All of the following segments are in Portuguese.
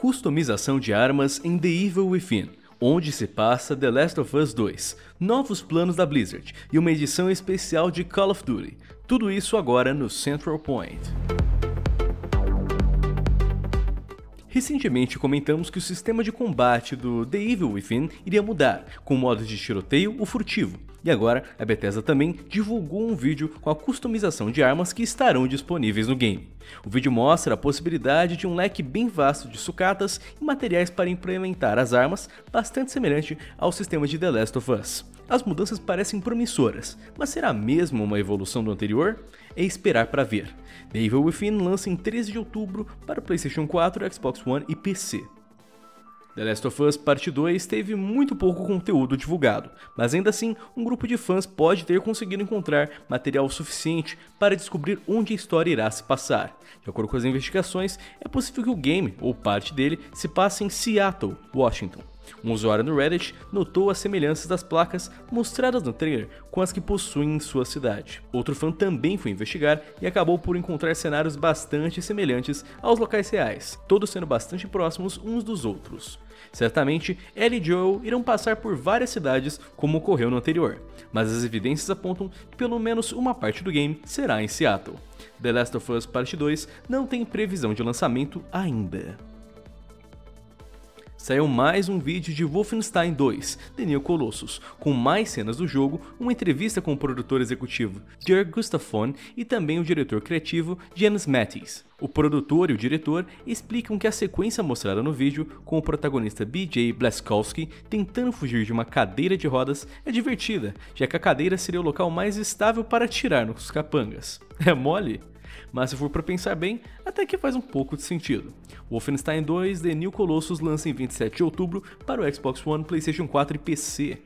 Customização de armas em The Evil Within, onde se passa The Last of Us 2, novos planos da Blizzard e uma edição especial de Call of Duty. Tudo isso agora no Central Point. Recentemente comentamos que o sistema de combate do The Evil Within iria mudar, com modos de tiroteio ou furtivo, e agora a Bethesda também divulgou um vídeo com a customização de armas que estarão disponíveis no game. O vídeo mostra a possibilidade de um leque bem vasto de sucatas e materiais para implementar as armas, bastante semelhante ao sistema de The Last of Us. As mudanças parecem promissoras, mas será mesmo uma evolução do anterior? É esperar para ver. The Evil Within lança em 13 de outubro para PlayStation 4, Xbox One e PC. The Last of Us Parte 2 teve muito pouco conteúdo divulgado, mas ainda assim, um grupo de fãs pode ter conseguido encontrar material suficiente para descobrir onde a história irá se passar. De acordo com as investigações, é possível que o game, ou parte dele, se passe em Seattle, Washington. Um usuário no Reddit notou as semelhanças das placas mostradas no trailer com as que possuem em sua cidade. Outro fã também foi investigar e acabou por encontrar cenários bastante semelhantes aos locais reais, todos sendo bastante próximos uns dos outros. Certamente, Ellie e Joel irão passar por várias cidades como ocorreu no anterior, mas as evidências apontam que pelo menos uma parte do game será em Seattle. The Last of Us Part 2 não tem previsão de lançamento ainda saiu mais um vídeo de Wolfenstein 2, The New Colossus, com mais cenas do jogo, uma entrevista com o produtor executivo Dirk Gustafsson e também o diretor criativo James Mattis. O produtor e o diretor explicam que a sequência mostrada no vídeo, com o protagonista BJ Blazkowski tentando fugir de uma cadeira de rodas, é divertida, já que a cadeira seria o local mais estável para atirar nos capangas. É mole? Mas se for para pensar bem, até que faz um pouco de sentido. Wolfenstein 2 The New Colossus lança em 27 de outubro para o Xbox One, PlayStation 4 e PC.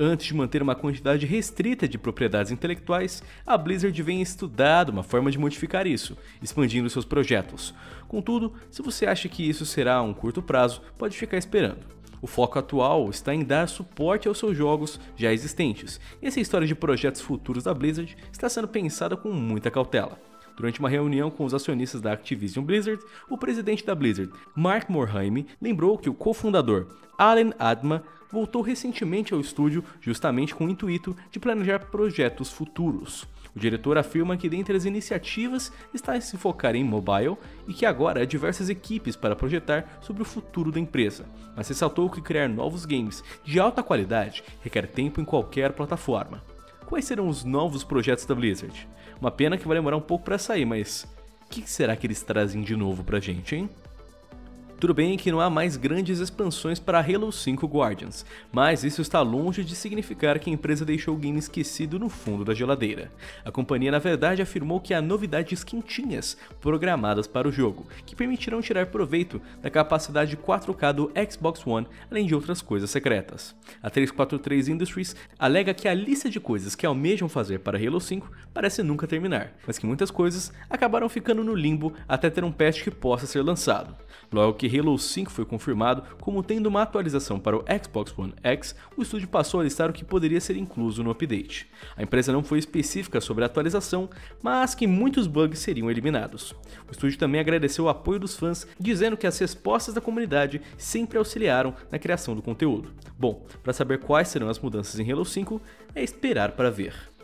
Antes de manter uma quantidade restrita de propriedades intelectuais, a Blizzard vem estudando uma forma de modificar isso, expandindo seus projetos. Contudo, se você acha que isso será um curto prazo, pode ficar esperando. O foco atual está em dar suporte aos seus jogos já existentes, e essa história de projetos futuros da Blizzard está sendo pensada com muita cautela. Durante uma reunião com os acionistas da Activision Blizzard, o presidente da Blizzard, Mark Morhaime, lembrou que o cofundador, Allen Adma, voltou recentemente ao estúdio justamente com o intuito de planejar projetos futuros. O diretor afirma que dentre as iniciativas está se focar em mobile e que agora há diversas equipes para projetar sobre o futuro da empresa, mas ressaltou que criar novos games de alta qualidade requer tempo em qualquer plataforma. Quais serão os novos projetos da Blizzard? Uma pena que vai demorar um pouco para sair, mas o que será que eles trazem de novo pra gente, hein? Tudo bem que não há mais grandes expansões para Halo 5 Guardians, mas isso está longe de significar que a empresa deixou o game esquecido no fundo da geladeira. A companhia na verdade afirmou que há novidades quentinhas programadas para o jogo, que permitirão tirar proveito da capacidade 4K do Xbox One, além de outras coisas secretas. A 343 Industries alega que a lista de coisas que almejam fazer para Halo 5 parece nunca terminar, mas que muitas coisas acabaram ficando no limbo até ter um patch que possa ser lançado. Logo que Halo 5 foi confirmado como tendo uma atualização para o Xbox One X, o estúdio passou a listar o que poderia ser incluso no update. A empresa não foi específica sobre a atualização, mas que muitos bugs seriam eliminados. O estúdio também agradeceu o apoio dos fãs, dizendo que as respostas da comunidade sempre auxiliaram na criação do conteúdo. Bom, para saber quais serão as mudanças em Halo 5, é esperar para ver.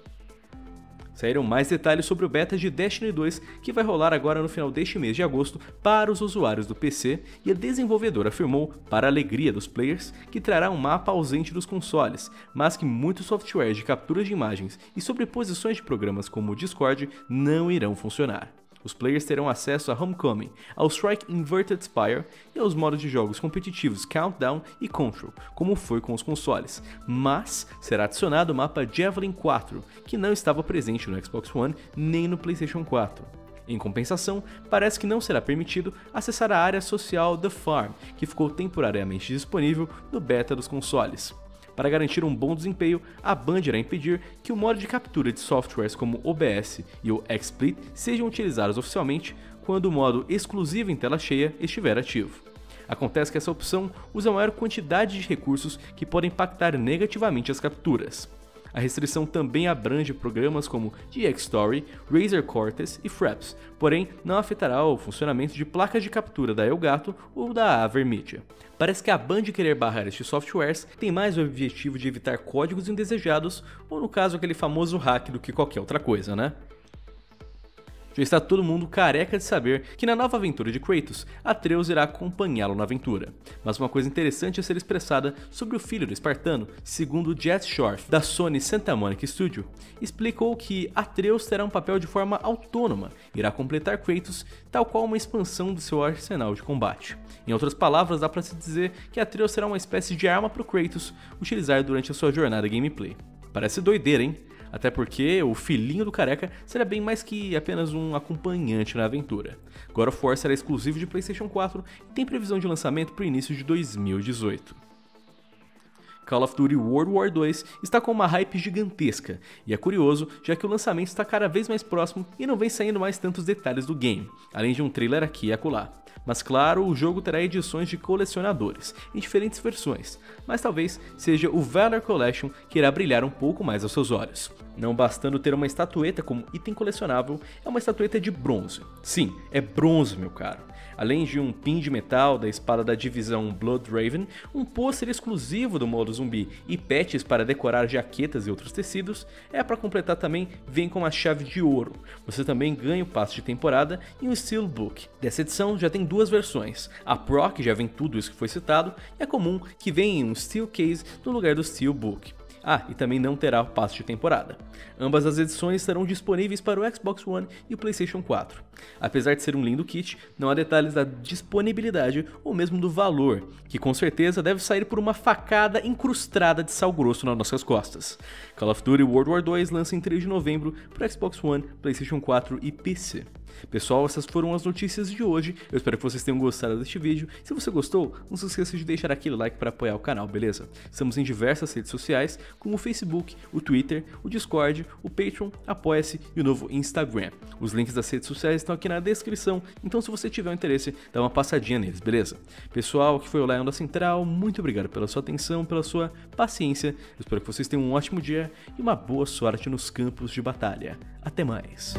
Saíram mais detalhes sobre o beta de Destiny 2 que vai rolar agora no final deste mês de agosto para os usuários do PC e a desenvolvedora afirmou, para a alegria dos players, que trará um mapa ausente dos consoles, mas que muitos softwares de captura de imagens e sobreposições de programas como o Discord não irão funcionar. Os players terão acesso a Homecoming, ao Strike Inverted Spire e aos modos de jogos competitivos Countdown e Control, como foi com os consoles, mas será adicionado o mapa Javelin 4, que não estava presente no Xbox One nem no PlayStation 4. Em compensação, parece que não será permitido acessar a área social The Farm, que ficou temporariamente disponível no beta dos consoles. Para garantir um bom desempenho, a Band irá impedir que o modo de captura de softwares como OBS e o XSplit sejam utilizados oficialmente quando o modo exclusivo em tela cheia estiver ativo. Acontece que essa opção usa maior quantidade de recursos que podem impactar negativamente as capturas. A restrição também abrange programas como GX Story, Razer Cortex e Fraps, porém não afetará o funcionamento de placas de captura da Elgato ou da Avermedia. Parece que a Band querer barrar estes softwares tem mais o objetivo de evitar códigos indesejados, ou no caso aquele famoso hack do que qualquer outra coisa, né? Já está todo mundo careca de saber que na nova aventura de Kratos, Atreus irá acompanhá-lo na aventura. Mas uma coisa interessante a ser expressada sobre o filho do espartano, segundo Jet Shorth, da Sony Santa Monica Studio, explicou que Atreus terá um papel de forma autônoma, irá completar Kratos, tal qual uma expansão do seu arsenal de combate. Em outras palavras, dá para se dizer que Atreus será uma espécie de arma para Kratos utilizar durante a sua jornada gameplay. Parece doideira, hein? Até porque o filhinho do careca será bem mais que apenas um acompanhante na aventura. God of War será exclusivo de PlayStation 4 e tem previsão de lançamento para o início de 2018. Call of Duty World War 2 está com uma hype gigantesca, e é curioso já que o lançamento está cada vez mais próximo e não vem saindo mais tantos detalhes do game, além de um trailer aqui e acolá. Mas claro, o jogo terá edições de colecionadores, em diferentes versões, mas talvez seja o Valor Collection que irá brilhar um pouco mais aos seus olhos. Não bastando ter uma estatueta como item colecionável, é uma estatueta de bronze. Sim, é bronze, meu caro além de um pin de metal da espada da divisão Blood Raven, um pôster exclusivo do modo zumbi e patches para decorar jaquetas e outros tecidos, é para completar também vem com a chave de ouro. Você também ganha o passe de temporada e um Steelbook. Dessa edição já tem duas versões, a Pro que já vem tudo isso que foi citado e a comum que vem em um Steel Case no lugar do Steelbook. Ah, e também não terá passe de temporada. Ambas as edições estarão disponíveis para o Xbox One e o PlayStation 4. Apesar de ser um lindo kit, não há detalhes da disponibilidade ou mesmo do valor, que com certeza deve sair por uma facada incrustada de sal grosso nas nossas costas. Call of Duty World War 2 lança em 3 de novembro para Xbox One, PlayStation 4 e PC. Pessoal, essas foram as notícias de hoje. Eu espero que vocês tenham gostado deste vídeo. Se você gostou, não se esqueça de deixar aquele like para apoiar o canal, beleza? Estamos em diversas redes sociais, como o Facebook, o Twitter, o Discord, o Patreon, Apoia-se e o novo Instagram. Os links das redes sociais estão aqui na descrição, então se você tiver um interesse, dá uma passadinha neles, beleza? Pessoal, que foi o Lion da Central, muito obrigado pela sua atenção, pela sua paciência. Eu espero que vocês tenham um ótimo dia e uma boa sorte nos campos de batalha. Até mais!